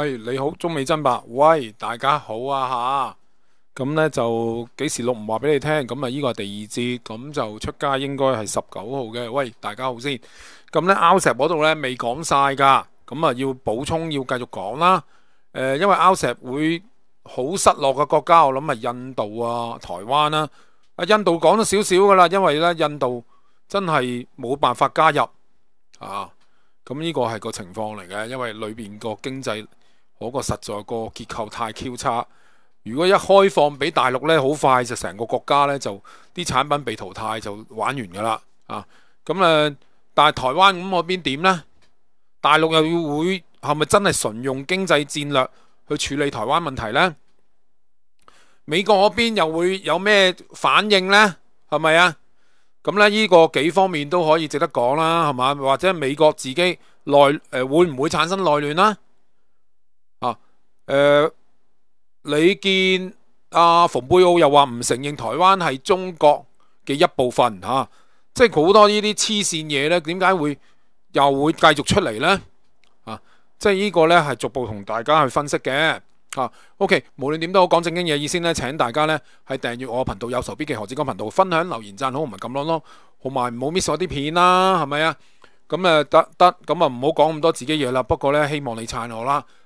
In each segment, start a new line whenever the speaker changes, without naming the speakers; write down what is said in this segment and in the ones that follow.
喂你好，中美爭霸，喂，大家好啊吓，咁呢就幾時錄唔話俾你聽，咁啊呢個係第二节，咁就出街應該係十九號嘅，喂，大家好先，咁呢 RCEP 嗰度呢未講晒噶，咁啊要補充要繼續講啦，因為 RCEP 會好失落嘅國家，我諗係印度啊、台灣啦、啊，印度講咗少少噶啦，因為呢印度真係冇辦法加入。啊，咁呢個係個情況嚟嘅，因為裏邊個經濟。嗰個實在個結構太 Q 差，如果一開放俾大陸呢，好快就成個國家呢，就啲產品被淘汰就玩完噶啦啊！咁誒，但係台灣咁嗰邊點呢？大陸又要會係咪真係純用經濟戰略去處理台灣問題呢？美國嗰邊又會有咩反應呢？係咪啊？咁呢，呢個幾方面都可以值得講啦，係嘛？或者美國自己內誒、呃、會唔會產生內亂啦？诶、呃，你見阿蓬佩奧又話唔承認台灣係中國嘅一部分吓、即系好多呢啲黐線嘢呢，點解會又會繼續出嚟呢？啊，即系呢個呢係逐步同大家去分析嘅。啊，OK，無論點都好，講正經嘢意思呢，請大家呢係訂閱我頻道有仇必記何志剛頻道，分享留言讚好，唔係咁樣咯，同埋唔好 miss 我啲片啦，係咪啊？咁誒得得，咁啊唔好講咁多自己嘢啦。不過呢，希望你撑我啦。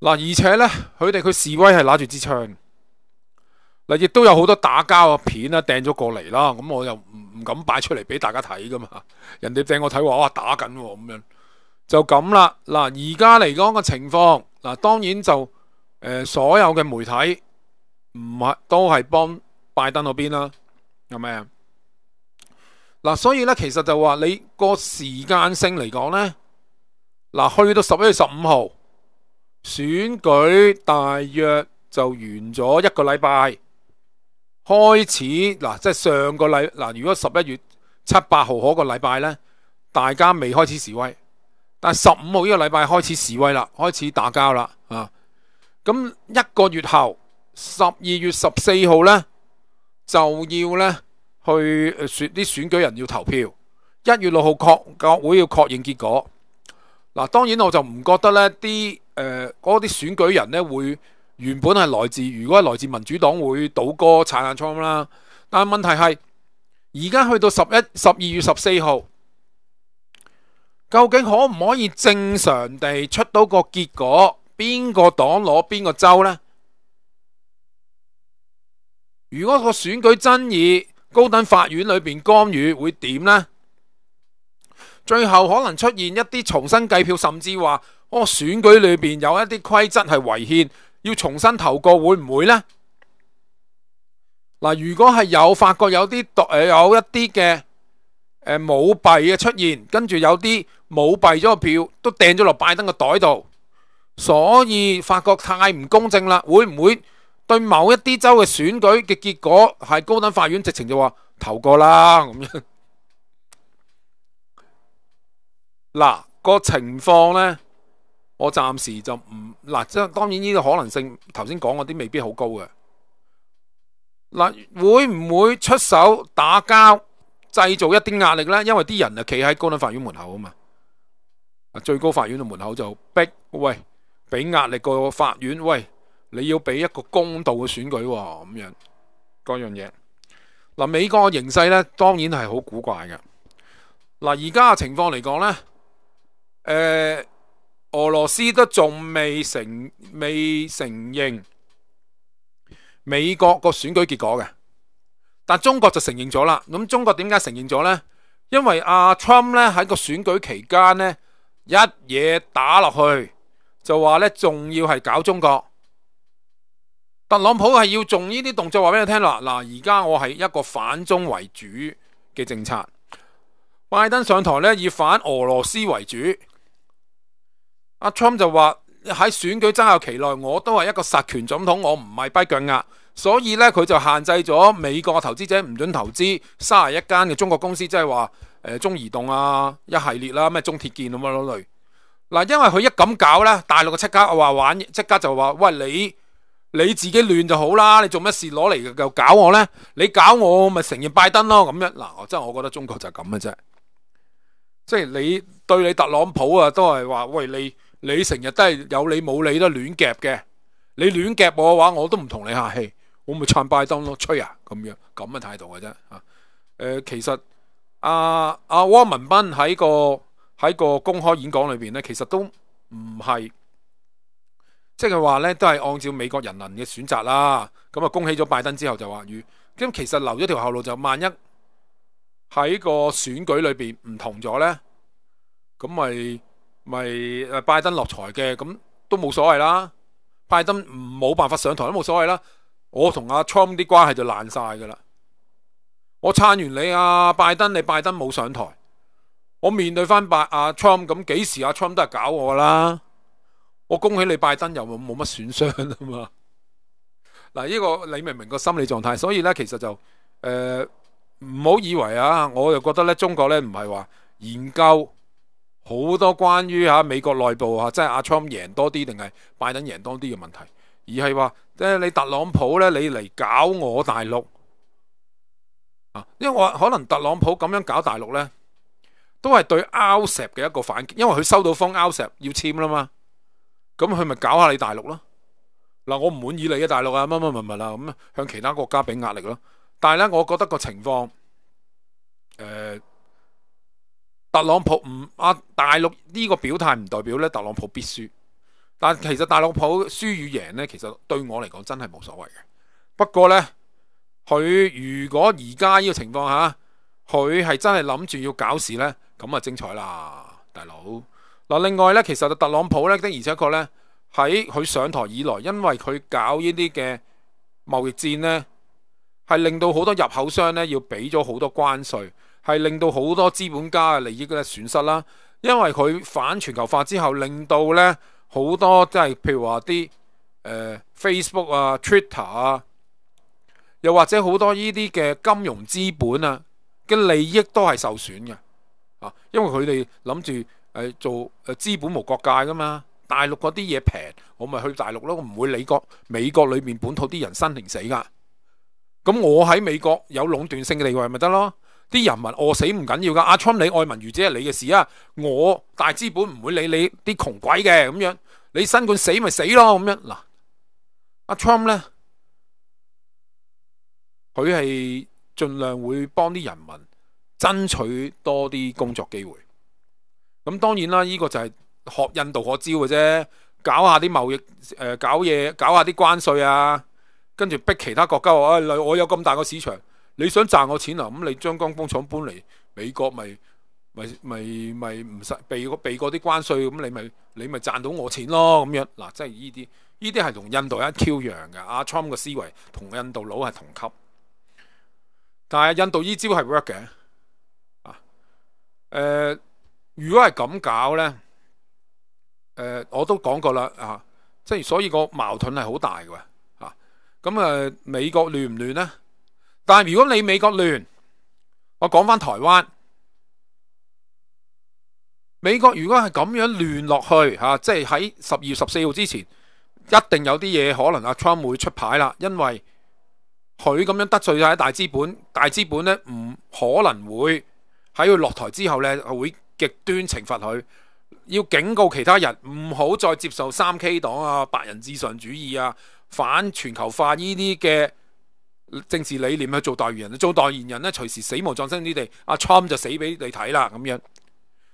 嗱，而且咧，佢哋佢示威係拿住支槍，嗱，亦都有好多打交嘅片啦，掟咗過嚟啦，咁我又唔唔敢擺出嚟俾大家睇噶嘛，人哋掟我睇話哇打緊咁樣，就咁啦。嗱，而家嚟講個情況，嗱，當然就诶、所有嘅媒體唔系都係幫拜登嗰邊啦，係咪啊？嗱，所以咧，其實就話你個時間性嚟講咧，嗱，去到十一月十五號。選舉大約就完咗一個禮拜，開始嗱，即係上個禮嗱，如果十一月七八號嗰個禮拜呢，大家未開始示威，但十五號呢個禮拜開始示威啦，開始打交啦啊！咁一個月後，十二月十四號呢，就要呢去選啲選舉人要投票，一月六號確國會要確認結果。嗱，當然我就唔覺得呢啲。誒，嗰啲、呃、選舉人呢，會原本係來自，如果係來自民主黨會倒戈撐下倉啦。但係問題係，而家去到十一、十二月十四號，究竟可唔可以正常地出到個結果？邊個黨攞邊個州呢？如果個選舉爭議，高等法院裏邊干預會點呢？最後可能出現一啲重新計票，甚至話。哦，選舉裏邊有一啲規則係違憲，要重新投過，會唔會呢？嗱，如果係有發覺有啲誒有一啲嘅誒舞弊嘅出現，跟住有啲舞弊咗個票都掟咗落拜登個袋度，所以發覺太唔公正啦，會唔會對某一啲州嘅選舉嘅結果係高等法院直情就話投過啦咁樣？嗱，個情況呢。我暫時就唔嗱，即當然呢個可能性，頭先講嗰啲未必好高嘅。嗱，會唔會出手打交，製造一啲壓力呢？因為啲人啊，企喺高等法院門口啊嘛，最高法院嘅門口就逼，喂，俾壓力個法院，喂，你要俾一個公道嘅選舉咁樣，嗰樣嘢。嗱，美國嘅形勢呢，當然係好古怪嘅。嗱，而家嘅情況嚟講呢。誒、呃。俄羅斯都仲未承未承認美國個選舉結果嘅，但中國就承認咗啦。咁中國點解承認咗呢？因為阿 Trump 咧喺個選舉期間呢，一嘢打落去，就話呢仲要係搞中國。特朗普係要做呢啲動作，話俾你聽啦。嗱，而家我係一個反中為主嘅政策，拜登上台呢，以反俄羅斯為主。阿 Trump 就話喺選舉爭拗期內，我都係一個實權總統，我唔係跛腳鴨，所以呢，佢就限制咗美國投資者唔准投資三十一間嘅中國公司，即係話誒中移動啊一系列啦，咩中鐵建咁樣類。嗱，因為佢一咁搞呢，大陸嘅即刻话玩，即刻就話喂，你你自己亂就好啦，你做乜事攞嚟又搞我呢？你搞我咪承认拜登咯咁樣。嗱，我真係我覺得中國就系咁嘅啫，即係你對你特朗普啊，都係話喂你。你成日都係有理冇理都亂夾嘅，你亂夾我嘅話，我都唔同你客氣，我咪撐拜登咯，吹啊咁樣咁嘅態度嘅啫啊。誒，其實阿阿汪文斌喺個喺個公開演講裏邊咧，其實都唔係即係話咧，都係按照美國人民嘅選擇啦。咁啊，恭喜咗拜登之後就話，如咁其實留咗條後路，就萬一喺個選舉裏邊唔同咗咧，咁咪。咪誒拜登落台嘅，咁都冇所謂啦。拜登冇辦法上台都冇所謂啦。我同阿 Trump 啲關係就爛晒噶啦。我撐完你阿拜登，你拜登冇上台，我面對翻拜阿 Trump，咁幾時阿 Trump 都係搞我啦。我恭喜你拜登又冇冇乜損傷啊嘛。嗱，呢個你明唔明個心理狀態？所以咧，其實就誒唔好以為啊，我又覺得咧，中國咧唔係話研究。好多關於嚇美國內部嚇，即係阿 Trump 贏多啲定係拜登贏多啲嘅問題，而係話即係你特朗普咧，你嚟搞我大陸啊！因為可能特朗普咁樣搞大陸咧，都係對 RCEP 嘅一個反擊，因為佢收到封 RCEP 要簽啦嘛，咁佢咪搞下你大陸咯？嗱，我唔滿意你嘅大陸啊，乜乜乜乜啦，咁向其他國家俾壓力咯。但係咧，我覺得個情況誒。特朗普唔啊，大陸呢個表態唔代表咧特朗普必输，但其實特朗普輸與贏咧，其實對我嚟講真係冇所謂嘅。不過咧，佢如果而家呢個情況下，佢係真係諗住要搞事咧，咁啊精彩啦，大佬嗱。另外咧，其實特朗普咧的而且確咧喺佢上台以來，因為佢搞呢啲嘅貿易戰咧，係令到好多入口商咧要俾咗好多關稅。係令到好多資本家嘅利益嘅損失啦，因為佢反全球化之後，令到咧好多即係譬如話啲誒 Facebook 啊、Twitter 啊，又或者好多呢啲嘅金融資本啊嘅利益都係受損嘅。啊，因為佢哋諗住誒做誒資本無國界噶嘛，大陸嗰啲嘢平，我咪去大陸咯，我唔會理國美國裏面本土啲人生定死噶，咁我喺美國有壟斷性嘅地位咪得咯。啲人民餓死唔緊要噶，阿 Trump 你愛民如子係你嘅事啊，我大資本唔會理你啲窮鬼嘅咁樣，你新冠死咪死咯咁樣嗱，阿 Trump 咧，佢係盡量會幫啲人民爭取多啲工作機會，咁當然啦，呢個就係學印度嗰招嘅啫，搞下啲貿易誒，搞嘢，搞下啲關稅啊，跟住逼其他國家話，我有咁大個市場。你想賺我錢啊？咁你將鋼工廠搬嚟美國，咪咪咪咪唔使避避過啲關稅，咁你咪你咪賺到我錢咯咁樣嗱，即係呢啲呢啲係同印度一 Q 樣嘅。阿 Trump 嘅思維同印度佬係同級，但係印度依招係 work 嘅啊。誒，如果係咁搞咧，誒我都講過啦啊，即係所以個矛盾係好大嘅啊。咁誒，美國亂唔亂咧？但系如果你美國亂，我講翻台灣，美國如果係咁樣亂落去吓，即係喺十二月十四號之前，一定有啲嘢可能阿 Trump 會出牌啦，因為佢咁樣得罪晒大資本，大資本呢唔可能會喺佢落台之後呢會極端懲罰佢，要警告其他人唔好再接受三 K 黨啊、白人至上主義啊、反全球化呢啲嘅。政治理念去做代言人，做代言人咧，隨時死無葬身之地。阿 Trump 就死俾你睇啦，咁樣。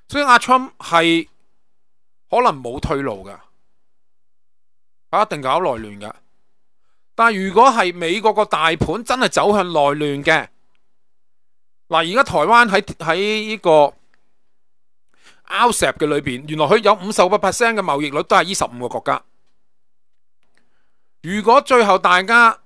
所以阿 Trump 係可能冇退路噶，一定搞內亂噶。但係如果係美國個大盤真係走向內亂嘅，嗱，而家台灣喺喺呢個 RCEP 嘅裏邊，原來佢有五十個 percent 嘅貿易率都係呢十五個國家。如果最後大家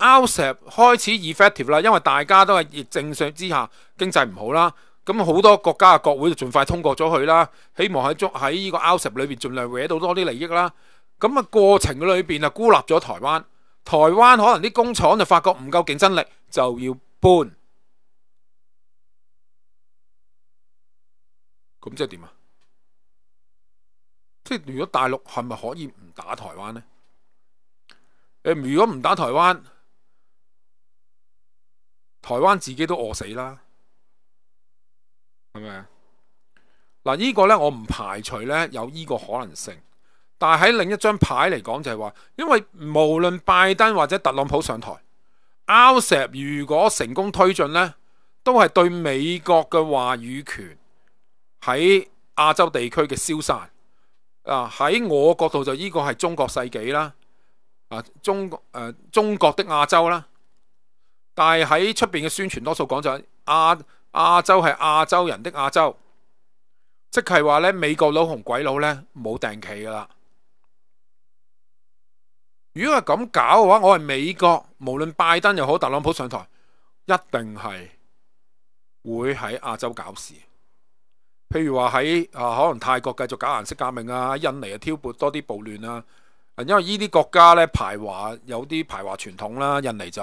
RCEP 開始 effective 啦，因為大家都係疫症上之下經濟唔好啦，咁好多國家嘅國會就盡快通過咗佢啦，希望喺中喺呢個 RCEP 裏邊盡量搲到多啲利益啦。咁啊過程嘅裏邊啊孤立咗台灣，台灣可能啲工廠就發覺唔夠競爭力，就要搬。咁即係點啊？即係如果大陸係咪可以唔打台灣呢？诶，如果唔打台灣，台灣自己都餓死啦。係咪？嗱，呢個呢，我唔排除呢有呢個可能性，但係喺另一張牌嚟講就係話，因為無論拜登或者特朗普上台，RCEP 如果成功推進呢，都係對美國嘅話語權喺亞洲地區嘅消散啊！喺我角度就呢個係中國世紀啦，啊中國誒、中國的亞洲啦，但係喺出边嘅宣傳多數講就係亞。亞洲係亞洲人的亞洲，即係話咧，美國佬同鬼佬咧冇定期噶啦。如果係咁搞嘅話，我係美國，無論拜登又好，特朗普上台，一定係會喺亞洲搞事。譬如話喺啊，可能泰國繼續搞顏色革命啊，印尼啊挑撥多啲暴亂啊。因為呢啲國家咧排華有啲排華傳統啦，印尼就、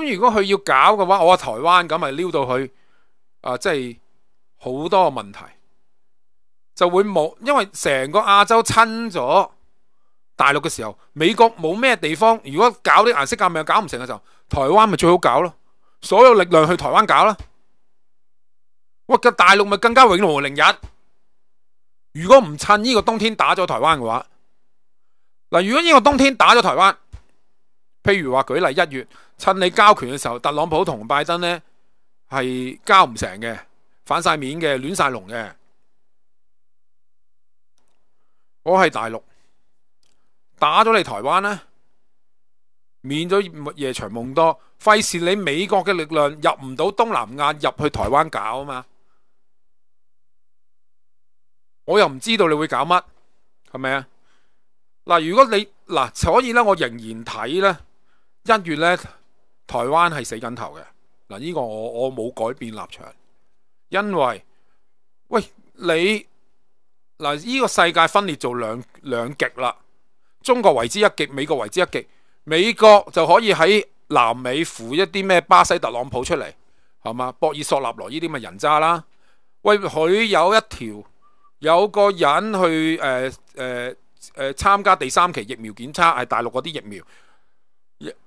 咁如果佢要搞嘅話，我話台灣咁咪撩到佢啊，即係。好多問題就會冇，因為成個亞洲親咗大陸嘅時候，美國冇咩地方。如果搞啲顏色革命又搞唔成嘅時候，台灣咪最好搞咯。所有力量去台灣搞啦。哇！個大陸咪更加永無寧日。如果唔趁呢個冬天打咗台灣嘅話，嗱，如果呢個冬天打咗台灣，譬如話舉例一月，趁你交權嘅時候，特朗普同拜登呢係交唔成嘅。反晒面嘅，亂晒龍嘅。我係大陸打咗你台灣呢，免咗夜長夢多，費事你美國嘅力量入唔到東南亞入去台灣搞啊嘛。我又唔知道你會搞乜，係咪啊？嗱，如果你嗱，所以咧，我仍然睇咧一月咧，台灣係死緊頭嘅。嗱，呢個我我冇改變立場。因為喂你嗱，呢個世界分裂做兩兩極啦，中國為之一極，美國為之一極。美國就可以喺南美扶一啲咩巴西特朗普出嚟，係嘛？博爾索納羅呢啲咪人渣啦。喂，佢有一條有個人去誒誒誒參加第三期疫苗檢測，係大陸嗰啲疫苗。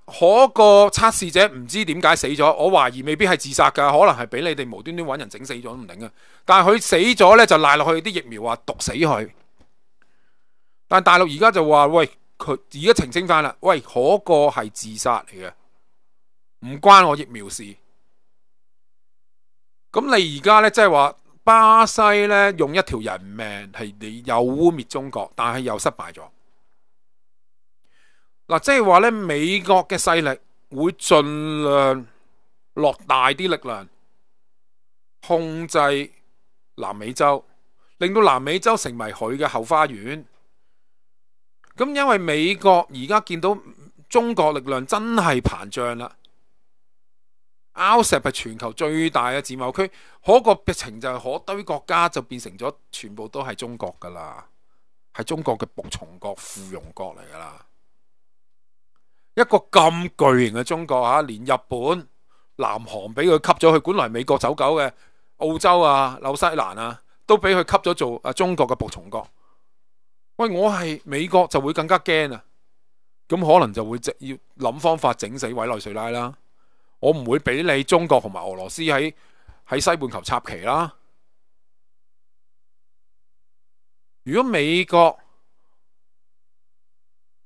嗰個測試者唔知點解死咗，我懷疑未必係自殺噶，可能係俾你哋無端端揾人整死咗都唔定啊！但係佢死咗呢，就赖落去啲疫苗話毒死佢。但大陸而家就話喂，佢而家澄清翻啦，喂，嗰個係自殺嚟嘅，唔關我疫苗事。咁你而家呢，即係話巴西呢，用一條人命係你又污蔑中國，但係又失敗咗。嗱，即係話咧，美國嘅勢力會盡量落大啲力量控制南美洲，令到南美洲成為佢嘅後花園。咁因為美國而家見到中國力量真係膨脹啦，RCEP 係全球最大嘅自貿區，嗰個嘅情就係可堆國家就變成咗全部都係中國噶啦，係中國嘅仆從國、附庸國嚟噶啦。一個咁巨型嘅中國吓，連日本、南韓俾佢吸咗去，本來美國走狗嘅澳洲啊、紐西蘭啊，都俾佢吸咗做啊中國嘅仆从国。喂，我係美國就會更加驚啊！咁可能就會直要諗方法整死委內瑞拉啦。我唔會俾你中國同埋俄羅斯喺喺西半球插旗啦。如果美國，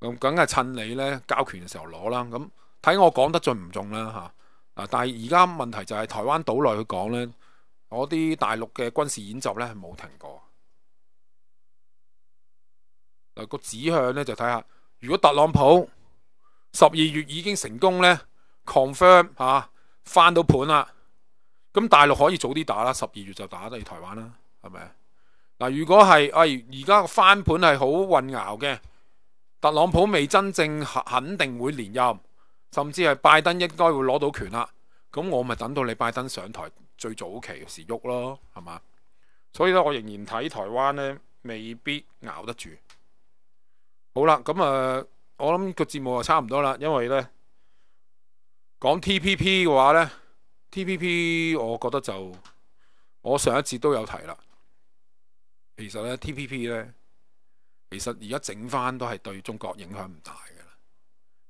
咁梗係趁你咧交權嘅時候攞啦。咁睇我講得盡唔中啦吓。嗱，但係而家問題就係台灣島內去講呢，我啲大陸嘅軍事演習呢係冇停過。嗱，個指向呢就睇下，如果特朗普十二月已經成功呢。confirm 吓翻到盤啦，咁大陸可以早啲打啦，十二月就打得台灣啦，係咪？嗱，如果係誒而家翻盤係好混淆嘅，特朗普未真正肯定會連任，甚至係拜登應該會攞到權啦，咁我咪等到你拜登上台最早期嘅時喐咯，係嘛？所以咧，我仍然睇台灣呢未必熬得住。好啦，咁啊，我諗個節目就差唔多啦，因為呢。講 TPP 嘅話呢 TPP 我覺得就我上一節都有提啦。其實呢 TPP 呢，其實而家整翻都係對中國影響唔大嘅啦。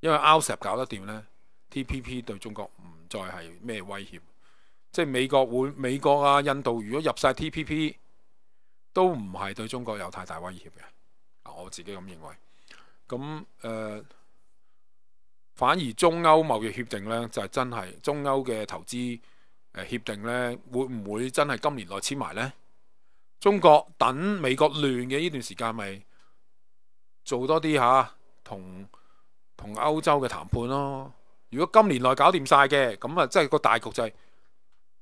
因為 RCEP 搞得掂呢 TPP 對中國唔再係咩威脅。即係美國會美國啊、印度如果入晒 TPP，都唔係對中國有太大威脅嘅。我自己咁認為。咁誒。呃反而中歐貿易協定呢，就係、真係中歐嘅投資誒協定呢，會唔會真係今年內簽埋呢？中國等美國亂嘅呢段時間，咪做多啲吓，同同歐洲嘅談判咯。如果今年內搞掂晒嘅，咁啊，即係個大局就係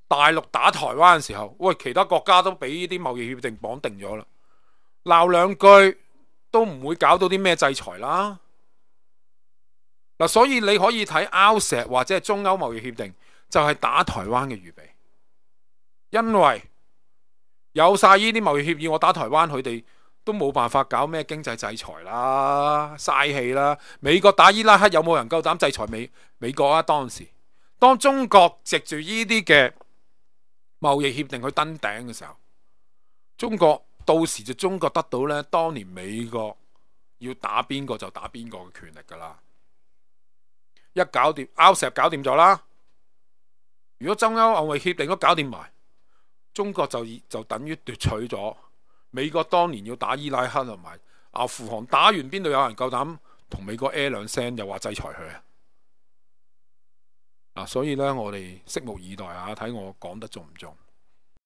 大陸打台灣嘅時候，喂，其他國家都俾呢啲貿易協定綁定咗啦，鬧兩句都唔會搞到啲咩制裁啦。嗱，所以你可以睇 RCEP 或者係中歐貿易協定，就係打台灣嘅預備，因為有晒呢啲貿易協議，我打台灣，佢哋都冇辦法搞咩經濟制裁啦，嘥氣啦。美國打伊拉克有冇人夠膽制裁美美國啊？當時當中國藉住呢啲嘅貿易協定去登頂嘅時候，中國到時就中國得到呢，當年美國要打邊個就打邊個嘅權力噶啦。一搞掂，RCEP 搞掂咗啦。如果中歐貿易協定都搞掂埋，中國就就等於奪取咗美國當年要打伊拉克同埋阿富汗，打完邊度有人夠膽同美國 A 兩聲，又話制裁佢啊？嗱，所以呢，我哋拭目以待啊，睇我講得中唔中。